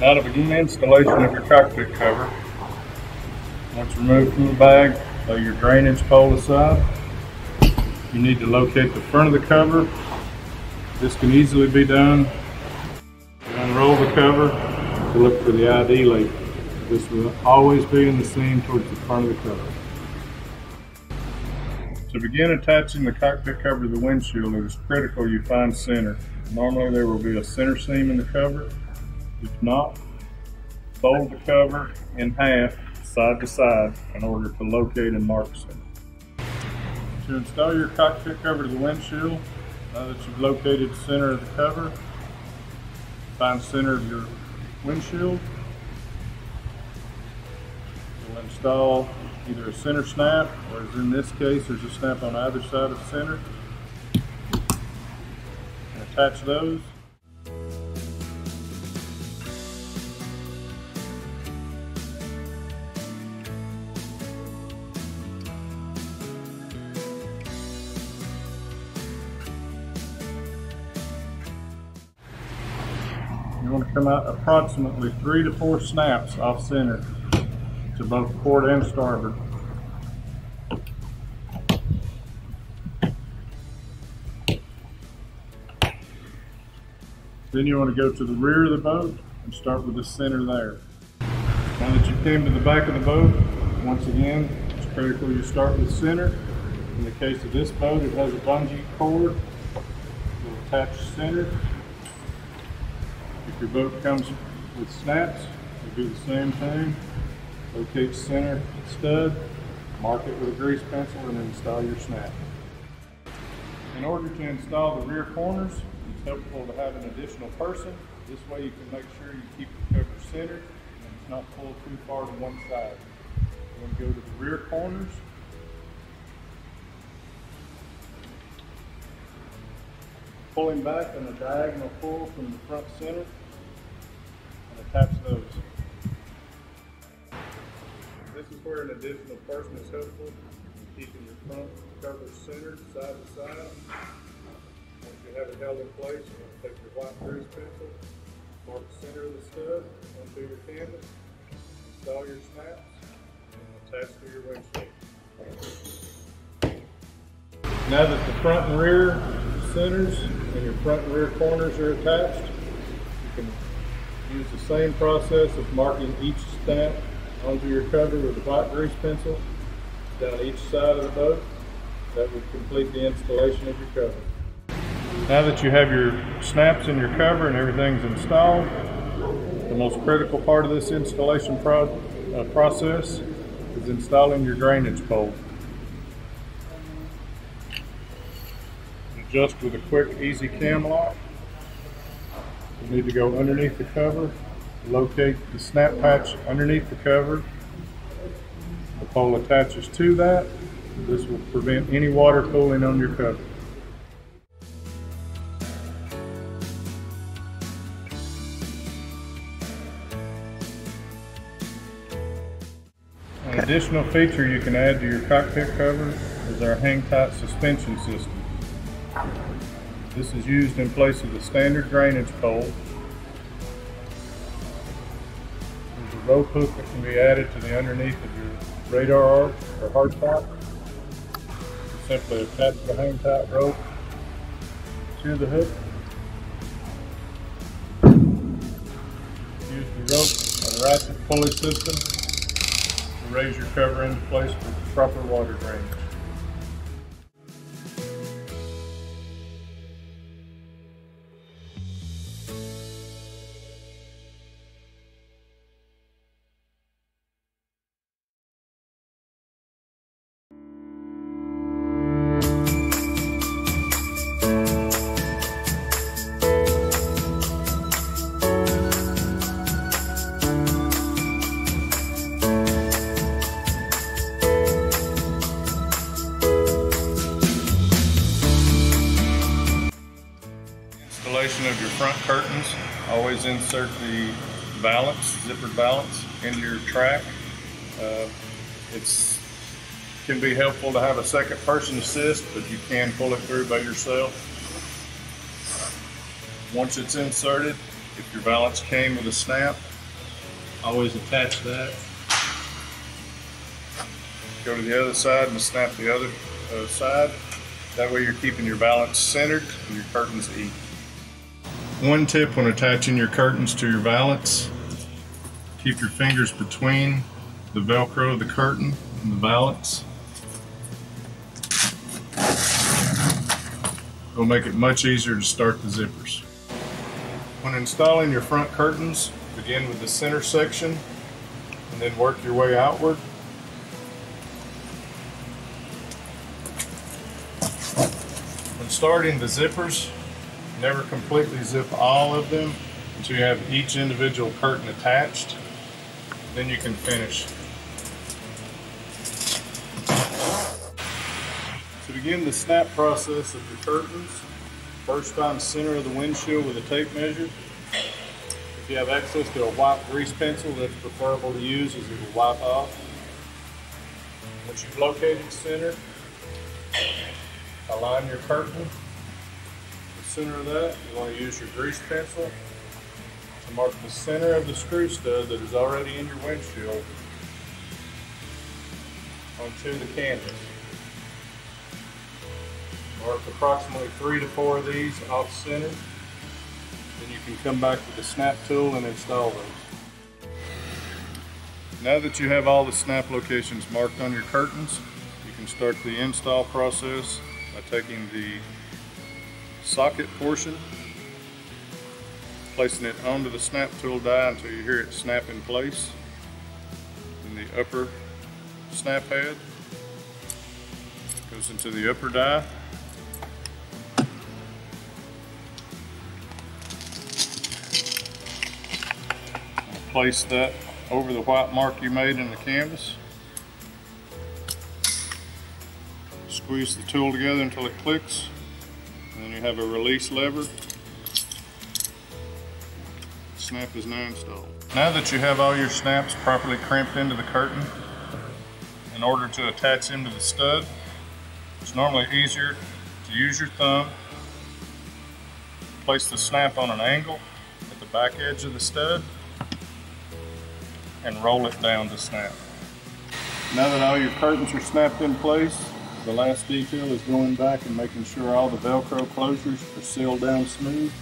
Now to begin installation of your cockpit cover, once removed from the bag, lay your drainage pole aside. You need to locate the front of the cover. This can easily be done. You unroll the cover to look for the ID label. This will always be in the seam towards the front of the cover. To begin attaching the cockpit cover to the windshield, it is critical you find center. Normally there will be a center seam in the cover. If not, fold the cover in half side to side in order to locate and mark center. To install your cockpit cover to the windshield, now that you've located the center of the cover, find center of your windshield. Install either a center snap, or as in this case, there's a snap on either side of center. And attach those. You want to come out approximately three to four snaps off center to both port and starboard. Then you want to go to the rear of the boat and start with the center there. Now that you came to the back of the boat, once again, it's critical you start with center. In the case of this boat, it has a bungee cord. It'll attach center. If your boat comes with snaps, you do the same thing. Locate center stud, mark it with a grease pencil, and install your snap. In order to install the rear corners, it's helpful to have an additional person. This way you can make sure you keep the cover centered and it's not pulled too far to one side. Want to go to the rear corners. Pulling back on a diagonal pull from the front center and attach those. Where an additional person is helpful in keeping your front cover centered side to side. Once you have it held in place, you're going to take your white grease pencil, mark the center of the stud onto your canvas, install your snaps, and attach to your windshield. Now that the front and rear centers and your front and rear corners are attached, you can use the same process of marking each snap onto your cover with a white grease pencil down each side of the boat. That would complete the installation of your cover. Now that you have your snaps in your cover and everything's installed, the most critical part of this installation pro uh, process is installing your drainage pole. Adjust with a quick, easy cam lock. You need to go underneath the cover, locate the snap patch underneath the cover. The pole attaches to that. This will prevent any water pooling on your cover. An additional feature you can add to your cockpit cover is our hang tight suspension system. This is used in place of the standard drainage pole. Rope hook that can be added to the underneath of your radar arc or hardtop. Simply attach the hang tight rope to the hook. Use the rope and ratchet pulley system to raise your cover into place for proper water drainage. Your front curtains, always insert the valance, zippered valance into your track. Uh, it's can be helpful to have a second person assist, but you can pull it through by yourself. Once it's inserted, if your valance came with a snap, always attach that. Go to the other side and snap the other uh, side. That way you're keeping your valance centered and your curtains even. One tip when attaching your curtains to your valance, keep your fingers between the Velcro of the curtain and the valance. It'll make it much easier to start the zippers. When installing your front curtains, begin with the center section and then work your way outward. When starting the zippers, never completely zip all of them until you have each individual curtain attached. Then you can finish. To begin the snap process of the curtains, first find the center of the windshield with a tape measure. If you have access to a white grease pencil, that's preferable to use as it will wipe off. Once you've located center, align your curtain. Center of that, you want to use your grease pencil to mark the center of the screw stud that is already in your windshield onto the canvas. Mark approximately three to four of these off center. Then you can come back with the snap tool and install those. Now that you have all the snap locations marked on your curtains, you can start the install process by taking the socket portion, placing it onto the snap tool die until you hear it snap in place. In the upper snap head goes into the upper die. Place that over the white mark you made in the canvas. Squeeze the tool together until it clicks. And then you have a release lever. Snap is now installed. Now that you have all your snaps properly crimped into the curtain, in order to attach them to the stud, it's normally easier to use your thumb, place the snap on an angle at the back edge of the stud, and roll it down to snap. Now that all your curtains are snapped in place, the last detail is going back and making sure all the Velcro closures are sealed down smooth.